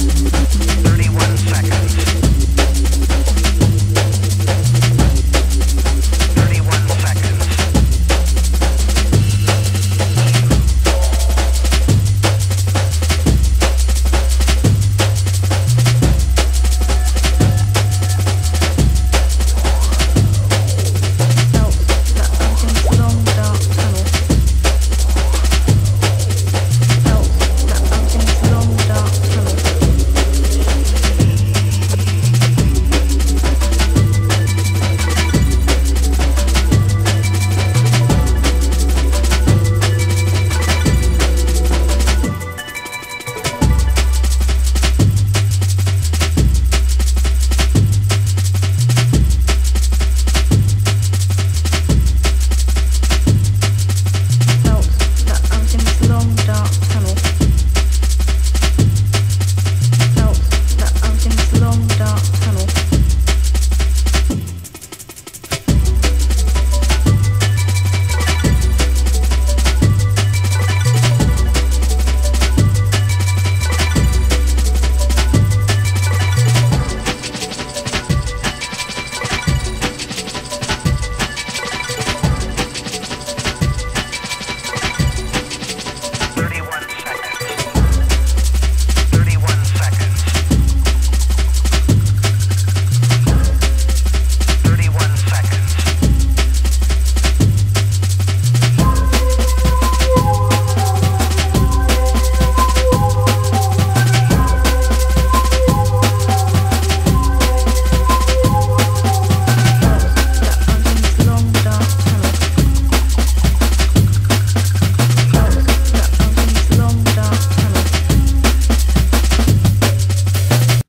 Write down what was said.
Thank dark.